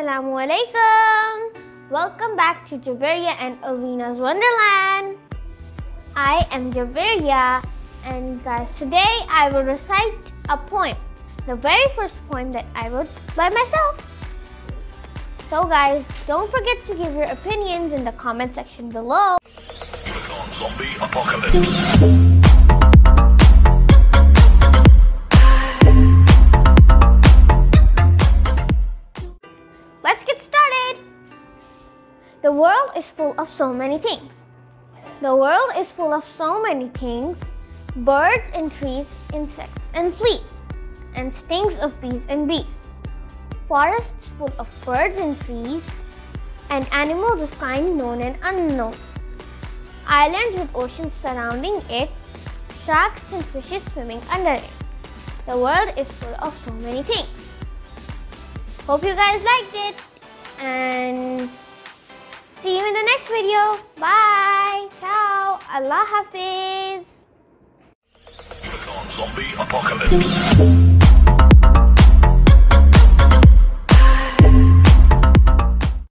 Assalamu alaikum. Welcome back to Javeriah and Alvina's Wonderland. I am Javeriah and guys today I will recite a poem. The very first poem that I wrote by myself. So guys, don't forget to give your opinions in the comment section below. Zombie apocalypse. Let's get started! The world is full of so many things. The world is full of so many things birds and trees, insects and fleas, and stings of bees and bees. Forests full of birds and trees, and animals of kind known and unknown. Islands with oceans surrounding it, sharks and fishes swimming under it. The world is full of so many things. Hope you guys liked it and see you in the next video. Bye. Ciao. Allah Hafiz. Zombie apocalypse.